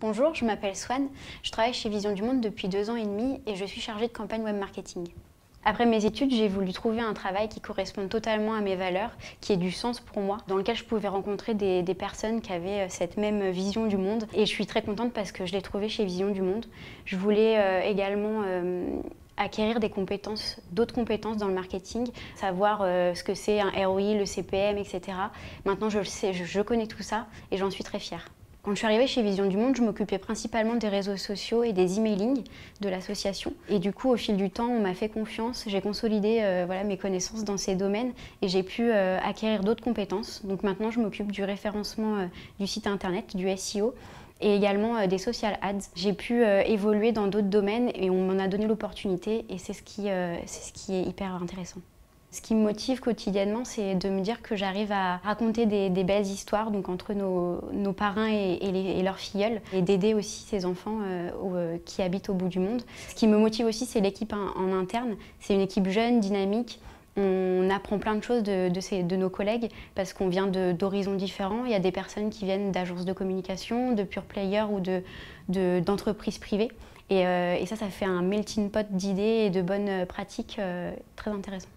Bonjour, je m'appelle Swan, je travaille chez Vision du Monde depuis deux ans et demi et je suis chargée de campagne web marketing. Après mes études, j'ai voulu trouver un travail qui corresponde totalement à mes valeurs, qui ait du sens pour moi, dans lequel je pouvais rencontrer des, personnes qui avaient euh, cette même vision du monde. Et je suis très contente parce que je l'ai trouvé chez Vision du Monde. Je voulais euh, également euh, acquérir des compétences, d'autres compétences dans le marketing, savoir ce que c'est un ROI, le CPM, etc. Maintenant, je je connais tout ça et j'en suis très fière. Quand je suis arrivée chez Vision du Monde, je m'occupais principalement des réseaux sociaux et des emailing de l'association. Et du coup, au fil du temps, on m'a fait confiance, j'ai consolidé euh, voilà, mes connaissances dans ces domaines et j'ai pu euh, acquérir d'autres compétences. Donc maintenant, je m'occupe du référencement euh, du site internet, du SEO et également des social ads. J'ai pu évoluer dans d'autres domaines et on m'en a donné l'opportunité et c'est ce, qui, c'est ce qui est hyper intéressant. Ce qui me motive quotidiennement, c'est de me dire que j'arrive à raconter des, belles histoires donc entre nos, parrains et, leurs filleuls, et d'aider aussi ces enfants euh, euh, qui habitent au bout du monde. Ce qui me motive aussi, c'est l'équipe en, interne. C'est une équipe jeune, dynamique. On apprend plein de choses de, nos collègues parce qu'on vient d'horizons différents. Il y a des personnes qui viennent d'agences de communication, de pure players ou d'entreprises privées. Euh, et, ça, ça fait un melting pot d'idées et de bonnes pratiques très intéressant.